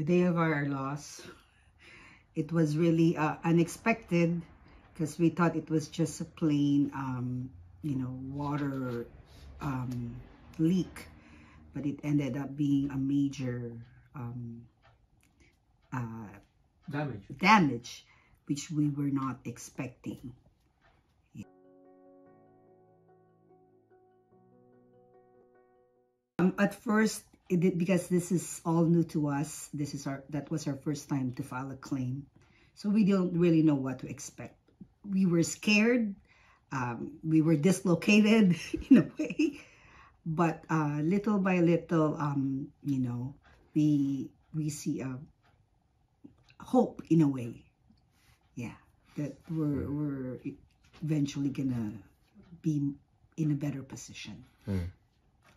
the day of our loss, it was really uh, unexpected because we thought it was just a plain, um, you know, water um, leak, but it ended up being a major um, uh, Damage. damage, which we were not expecting. Um, at first, it because this is all new to us. This is our that was our first time to file a claim, so we don't really know what to expect. We were scared. Um, we were dislocated in a way, but uh, little by little, um, you know, we we see a hope in a way. Yeah, that we're we're eventually gonna be in a better position.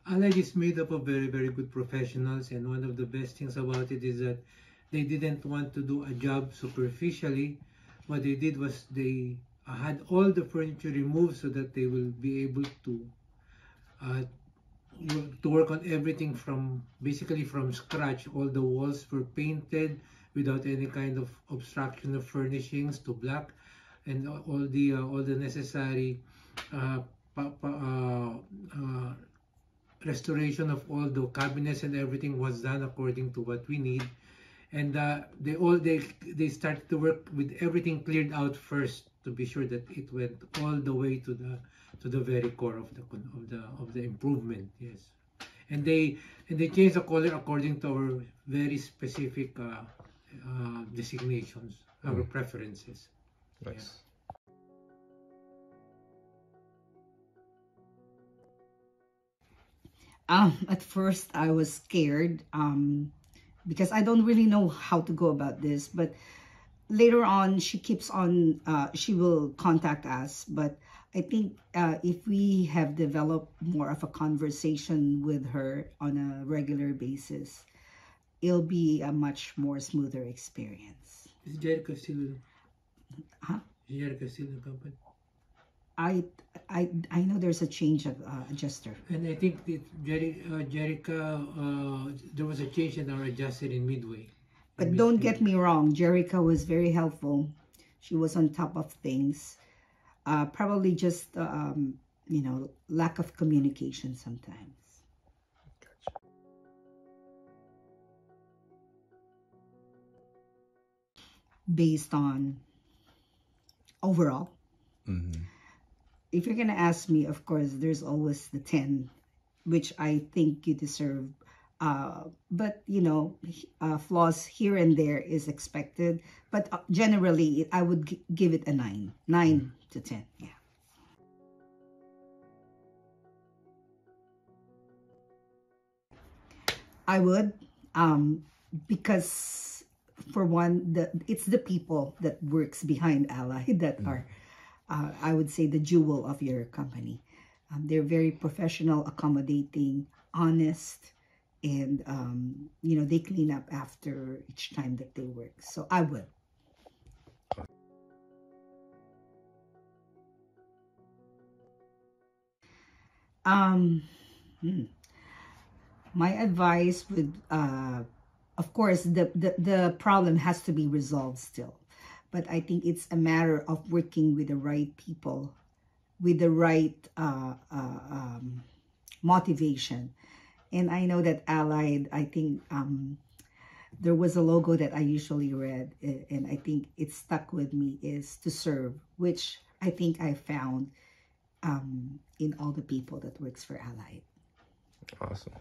Allied is made up of very, very good professionals, and one of the best things about it is that they didn't want to do a job superficially. What they did was they had all the furniture removed so that they will be able to uh, to work on everything from basically from scratch. All the walls were painted without any kind of obstruction of furnishings to black, and all the uh, all the necessary uh, uh, uh, restoration of all the cabinets and everything was done according to what we need. And uh, they all they they started to work with everything cleared out first to be sure that it went all the way to the to the very core of the of the of the improvement yes. And they and they changed the color according to our very specific uh, uh, designations our preferences. Nice. Um, at first, I was scared um, because I don't really know how to go about this. But later on, she keeps on, uh, she will contact us. But I think uh, if we have developed more of a conversation with her on a regular basis, it'll be a much more smoother experience. is Jericho still Huh? is Jericho still in the company I, I, I know there's a change of uh, adjuster. And I think that Jerry, uh, Jerica, uh, there was a change in our adjusted in midway. But In don't midway. get me wrong, Jerica was very helpful. She was on top of things. Uh, probably just, um, you know, lack of communication sometimes. Based on overall. Mm-hmm. If you're going to ask me, of course, there's always the 10, which I think you deserve. Uh, but, you know, uh, flaws here and there is expected. But uh, generally, I would gi- give it a 9. 9 to 10, yeah. I would, um, because for one, the it's the people that works behind Ally that are, uh, I would say, the jewel of your company. Um, they're very professional, accommodating, honest, and um, you know they clean up after each time that they work. So I will. Um, hmm. my advice would, uh, of course, the, the the problem has to be resolved still, but I think it's a matter of working with the right people, with the right uh, uh, um, motivation, and I know that Allied, I think um, there was a logo that I usually read, and I think it stuck with me is to serve, which I think I found um, in all the people that works for Allied. Awesome.